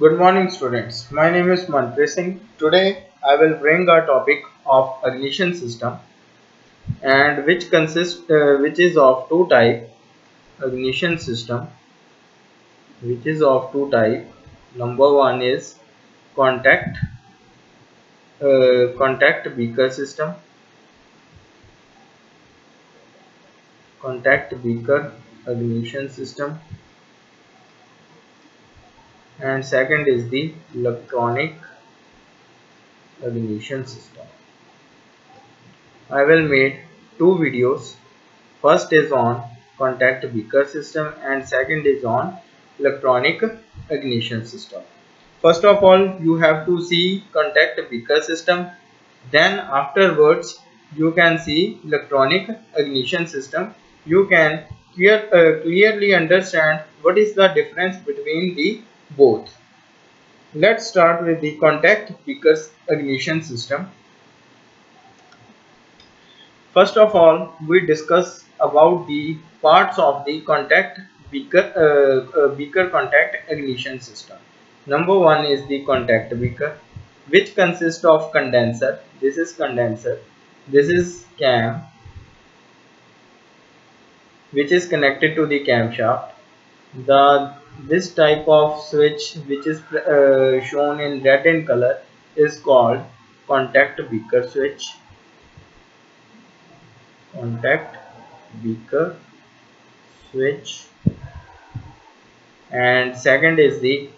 Good morning students. My name is Manpreet Singh. Today I will bring a topic of ignition system and which consists uh, which is of two type ignition system which is of two type. Number one is contact uh, contact beaker system contact beaker ignition system and second is the electronic ignition system. I will make two videos. First is on contact beaker system and second is on electronic ignition system. First of all you have to see contact beaker system then afterwards you can see electronic ignition system. You can clear, uh, clearly understand what is the difference between the both. Let's start with the contact beakers ignition system. First of all, we discuss about the parts of the contact beaker, uh, uh, beaker contact ignition system. Number one is the contact beaker, which consists of condenser. This is condenser. This is cam, which is connected to the camshaft. The this type of switch which is uh, shown in red in color is called contact beaker switch. Contact beaker switch. And second is the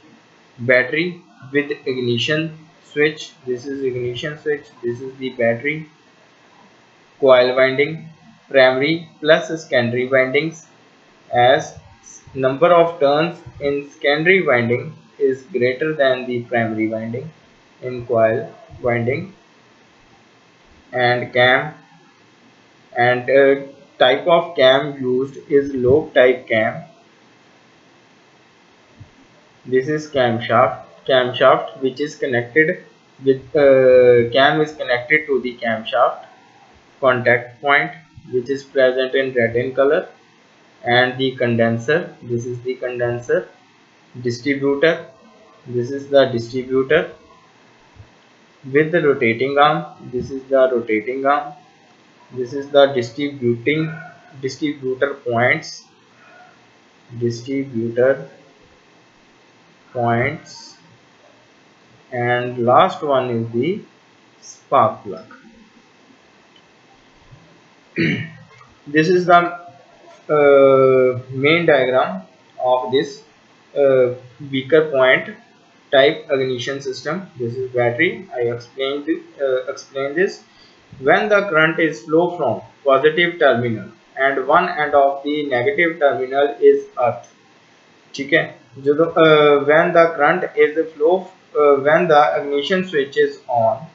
battery with ignition switch. This is ignition switch. This is the battery. Coil winding primary plus secondary windings as number of turns in secondary winding is greater than the primary winding in coil winding and cam and uh, type of cam used is lobe type cam. This is camshaft. Camshaft which is connected with uh, cam is connected to the camshaft contact point which is present in red in color and the condenser. This is the condenser. Distributor. This is the distributor. With the rotating arm this is the rotating arm. This is the distributing distributor points. Distributor points. And last one is the spark plug. This is the main diagram of this uh, beaker point type ignition system. This is battery. I explained uh, this. When the current is flow from positive terminal and one end of the negative terminal is earth. okay uh, when the current is flow uh, when the ignition switch is on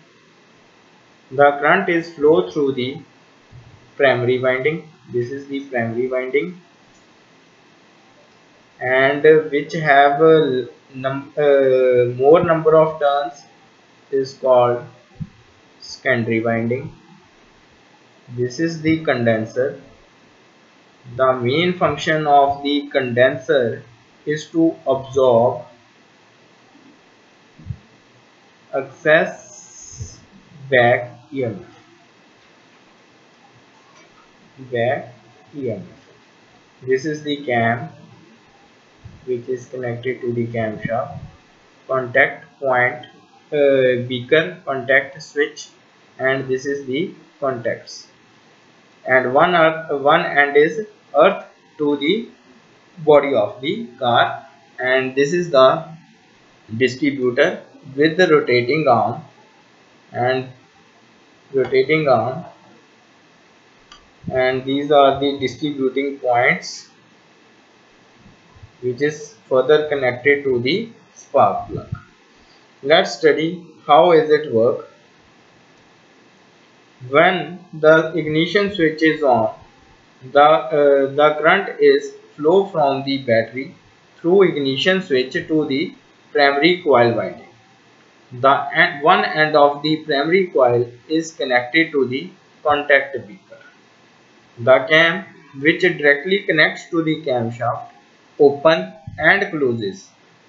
the current is flow through the primary winding this is the primary winding. And which have a num uh, more number of turns is called secondary winding. This is the condenser. The main function of the condenser is to absorb excess back EMF back EMF. This is the cam which is connected to the camshaft. Contact point uh, beaker contact switch and this is the contacts and one earth, one end is earth to the body of the car and this is the distributor with the rotating arm and rotating arm and these are the distributing points which is further connected to the spark plug. Let's study how is it work. When the ignition switch is on, the, uh, the current is flow from the battery through ignition switch to the primary coil winding. The one end of the primary coil is connected to the contact beam. The cam, which directly connects to the camshaft, open and closes.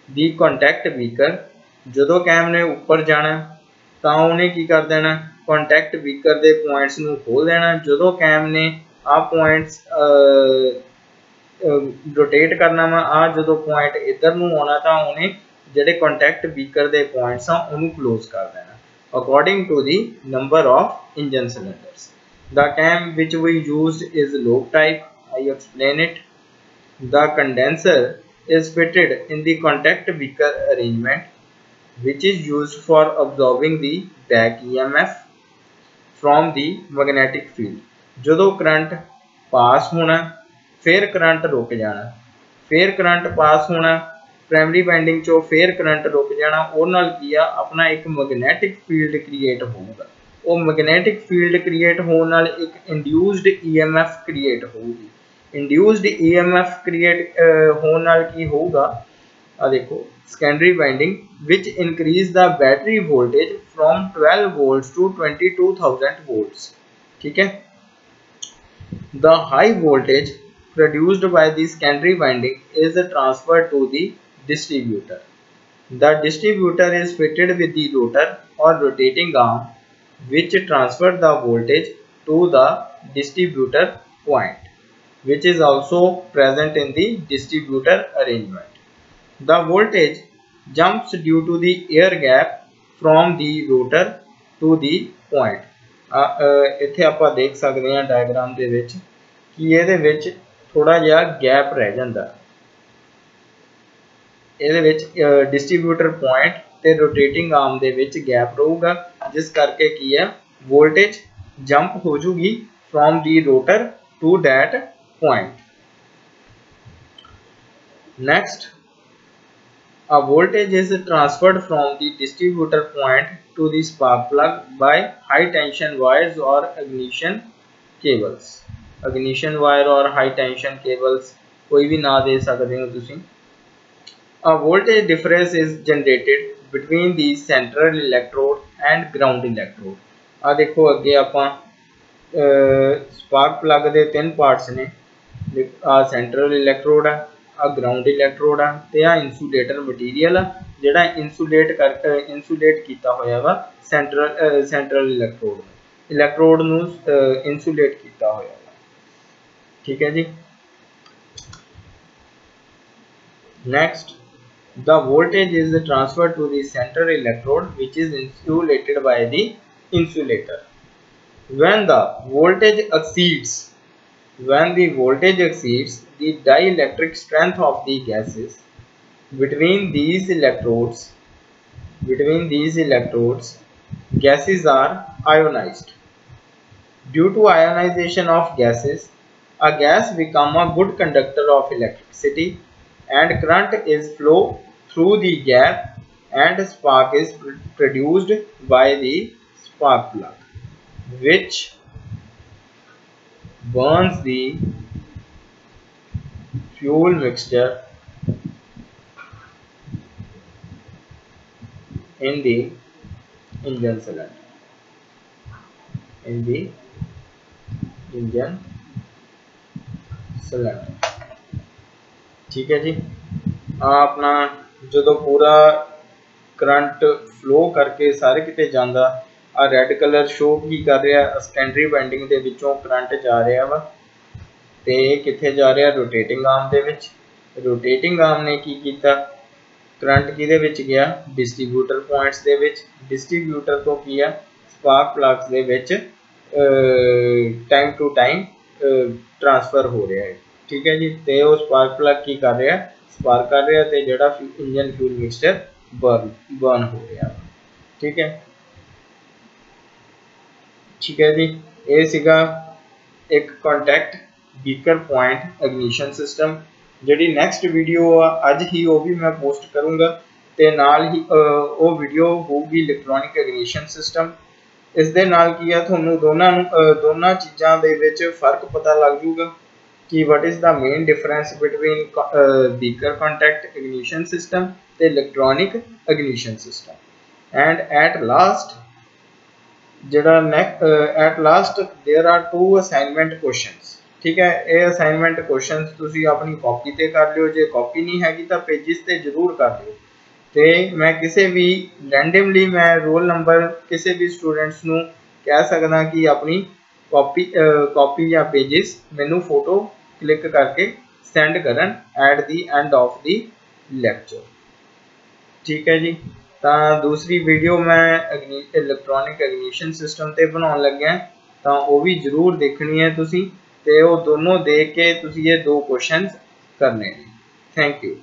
The contact breaker ਜਦੋਂ cam ਨੇ ਉੱਪਰ ਜਾਣਾ, ਤਾਂ ਉਹਨੇ ਕੀ ਕਰ ਦੇਣਾ? Contact beaker ਦੇ points ਨੂੰ ਖੋਲ ਦੇਣਾ। ਜਦੋਂ ਕੈਮ ਨੇ ਆ ਪੁਆਇੰਟਸ ਰੋਟੇਟ ਕਰਨਾ ਵਾ ਆ ਜਦੋਂ ਪੁਆਇੰਟ ਇੱਧਰ ਨੂੰ ਆਉਣਾ, ਤਾਂ ਉਹਨੇ ਜਿਹੜੇ ਕੰਟੈਕਟ ਬੀਕਰ ਦੇ ਪੁਆਇੰਟਸ ਆ, ਉਹਨੂੰ ਕਲੋਜ਼ ਕਰ ਦੇਣਾ। According to the number of engine cylinders the cam which we used is lobe type i explain it the condenser is fitted in the contact beaker arrangement which is used for absorbing the back emf from the magnetic field ਜਦੋਂ current pass ਹੋਣਾ ਫਿਰ current ਰੁਕ ਜਾਣਾ ਫਿਰ current pass ਹੋਣਾ primary winding ਚੋਂ ਫੇਰ current ਰੁਕ ਜਾਣਾ ਉਹ ਨਾਲ ਕੀ ਆ ਆਪਣਾ ਇੱਕ ਮੈਗਨੈਟਿਕ ਫੀਲਡ ਕ੍ਰੀਏਟ ਹੋਊਗਾ ਉਹ ਮੈਗਨੈਟਿਕ ਫੀਲਡ ਕ੍ਰੀਏਟ ਹੋਣ ਨਾਲ ਇੱਕ ਇੰਡਿਊਸਡ ਈਐਮਐਫ ਕ੍ਰੀਏਟ ਹੋਊਗੀ ਇੰਡਿਊਸਡ ਈਐਮਐਫ ਕ੍ਰੀਏਟ ਹੋਣ ਨਾਲ ਕੀ ਹੋਊਗਾ ਆ ਦੇਖੋ secondary winding which increase the battery voltage from 12 volts to 22000 volts ठीक है the high voltage produced by the secondary winding is transferred to the distributor. The distributor is fitted with the rotor or rotating arm which transfer the voltage to the distributor point which is also present in the distributor arrangement. The voltage jumps due to the air gap from the rotor to the point. ਇੱਥੇ ਆਪਾਂ ਦੇਖ ਸਕਦੇ ਹਾਂ diagram ਦੇ ਵਿੱਚ ਕਿ ਇਹਦੇ ਵਿੱਚ ਥੋੜਾ ਜਿਹਾ ਗੈਪ ਰਹਿ ਜਾਂਦਾ ਇਹਦੇ ਵਿੱਚ ਡਿਸਟ੍ਰੀਬਿਊਟਰ ਪੁਆਇੰਟ ਤੇ ਰੋਟੇਟਿੰਗ ਆਰਮ ਦੇ ਵਿੱਚ ਗੈਪ ਰਹੂਗਾ ਜਿਸ ਕਰਕੇ ਕੀ ਹੈ ਵੋਲਟੇਜ ਜੰਪ ਹੋ ਜੂਗੀ from the rotor to that point next a voltage is transferred from the distributor point to the spark plug by high tension wires or ignition cables ignition wire or high tension cables ਕੋਈ ਵੀ ਨਾਂ ਦੇ ਸਕਦੇ ਹੋ ਤੁਸੀਂ a voltage difference is generated between the central electrode and ground electrode. ਆ ਦੇਖੋ ਅੱਗੇ ਆਪਾਂ ਸਪਾਰਕ ਪਲੱਗ ਦੇ ਤਿੰਨ ਪਾਰਟਸ ਨੇ। ਆ ਸੈਂਟਰਲ ਇਲੈਕਟ੍ਰੋਡ ਆ ਆ ਗਰਾਊਂਡ ਇਲੈਕਟ੍ਰੋਡ ਆ ਤੇ ਆ ਇਨਸੂਲੇਟਰ ਮਟੀਰੀਅਲ ਆ, ਜਿਹੜਾ ਇਨਸੂਲੇਟ ਕਰ ਇਨਸੂਲੇਟ ਕੀਤਾ ਹੋਇਆ ਵਾ ਸੈਂਟਰਲ ਸੈਂਟਰਲ ਇਲੈਕਟ੍ਰੋਡ ਇਲੈਕਟ੍ਰੋਡ ਨੂੰ। ਇਨਸੂਲੇਟ ਕੀਤਾ ਹੋਇਆ ਵਾ। ਠੀਕ ਹੈ ਜੀ? Next the voltage is transferred to the center electrode which is insulated by the insulator. When the voltage exceeds when the voltage exceeds the dielectric strength of the gases between these electrodes between these electrodes gases are ionized. Due to ionization of gases a gas become a good conductor of electricity and current is flow through the gap and spark is produced by the spark plug which burns the fuel mixture in the engine cylinder in the engine cylinder ठीक है जी अपना ਜਦੋਂ ਪੂਰਾ current flow ਕਰਕੇ ਸਾਰੇ ਕਿਤੇ ਜਾਂਦਾ ਆ ਰੈੱਡ ਕਲਰ ਸ਼ੋ ਕੀ ਕਰ ਰਿਹਾ? ਸੈਕੰਡਰੀ ਵਾਈਂਡਿੰਗ ਦੇ ਵਿੱਚੋਂ ਕਰੰਟ ਜਾ ਰਿਹਾ ਵਾ ਤੇ ਕਿੱਥੇ ਜਾ ਰਿਹਾ? ਰੋਟੇਟਿੰਗ ਆਰਮ ਦੇ ਵਿੱਚ। ਰੋਟੇਟਿੰਗ ਆਰਮ ਨੇ ਕੀ ਕੀਤਾ? ਕਰੰਟ ਕਿਹਦੇ ਵਿੱਚ ਗਿਆ? ਡਿਸਟ੍ਰੀਬਿਊਟਰ ਪੁਆਇੰਟਸ ਦੇ ਵਿੱਚ। ਡਿਸਟ੍ਰੀਬਿਊਟਰ ਤੋਂ ਕੀ ਆ? ਸਪਾਰਕ ਪਲੱਗਸ ਦੇ ਵਿੱਚ ਟਾਈਮ ਟੂ ਟਾਈਮ ਟ੍ਰਾਂਸਫਰ ਹੋ ਰਿਹਾ ਹੈ। ਠੀਕ ਹੈ ਜੀ? ਤੇ ਉਹ ਸਪਾਰਕ ਪਲੱਗ ਕੀ ਕਰ ਰਿਹਾ? ਸਪਾਰਕ ਕਰ ਰਿਹਾ ਤੇ ਜਿਹੜਾ engine fuel mixture burn burn ਹੋ ਰਿਹਾ। ਠੀਕ ਹੈ? ਠੀਕ ਹੈ ਜੀ। ਇਹ ਸੀਗਾ ਇੱਕ contact breaker point ignition system ਜਿਹੜੀ ਨੈਕਸਟ ਵੀਡੀਓ ਆ, ਅੱਜ ਹੀ ਉਹ ਵੀ ਮੈਂ ਪੋਸਟ ਕਰੂੰਗਾ ਤੇ ਨਾਲ ਹੀ ਉਹ ਵੀਡੀਓ ਹੋਊਗੀ ਇਲੈਕਟ੍ਰੋਨਿਕ ਇਗਨੀਸ਼ਨ ਸਿਸਟਮ ਇਸ ਦੇ ਨਾਲ ਕੀ ਆ, ਤੁਹਾਨੂੰ ਦੋਨਾਂ ਨੂੰ ਦੋਨਾਂ ਚੀਜ਼ਾਂ ਦੇ ਵਿੱਚ ਫ਼ਰਕ ਪਤਾ ਲੱਗ ਜੂਗਾ ਕਿ what is the main difference between uh, beaker contact ignition system ਤੇ electronic ignition system and at last ਜਿਹੜਾ neck at last there are two assignment questions ਠੀਕ ਹੈ ਇਹ ਅਸਾਈਨਮੈਂਟ ਕੁਐਸਚਨਸ ਤੁਸੀਂ ਆਪਣੀ ਕਾਪੀ ਤੇ ਕਰ ਲਿਓ ਜੇ ਕਾਪੀ ਨਹੀਂ ਹੈਗੀ ਤਾਂ ਪੇजेस ਤੇ ਜ਼ਰੂਰ ਕਰ ਲਿਓ ਤੇ ਮੈਂ ਕਿਸੇ ਵੀ ਰੈਂਡਮਲੀ ਮੈਂ ਰੋਲ ਨੰਬਰ ਕਿਸੇ ਵੀ ਸਟੂਡੈਂਟਸ ਨੂੰ ਕਹਿ ਸਕਦਾ ਕਿ ਆਪਣੀ ਕਾਪੀ ਕਾਪੀ ਜਾਂ ਪੇजेस ਮੈਨੂੰ ਫੋਟੋ ਕਲਿੱਕ ਕਰਕੇ ਸੈਂਡ ਕਰਨ, at the end of the lecture. ਠੀਕ ਹੈ ਜੀ। ਤਾਂ ਦੂਸਰੀ ਵੀਡੀਓ ਮੈਂ ਇਲੈਕਟ੍ਰੋਨਿਕ ਐਗਨੀਸ਼ਨ ਸਿਸਟਮ ਤੇ ਬਣਾਉਣ ਲੱਗਿਆ। ਤਾਂ ਉਹ ਵੀ ਜ਼ਰੂਰ ਦੇਖਣੀ ਹੈ ਤੁਸੀਂ ਤੇ ਉਹ ਦੋਨੋਂ ਦੇਖ ਕੇ ਤੁਸੀਂ ਇਹ ਦੋ ਕੁਐਸਚਨਸ ਕਰਨੇ ਨੇ। Thank you